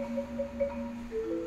なるほど。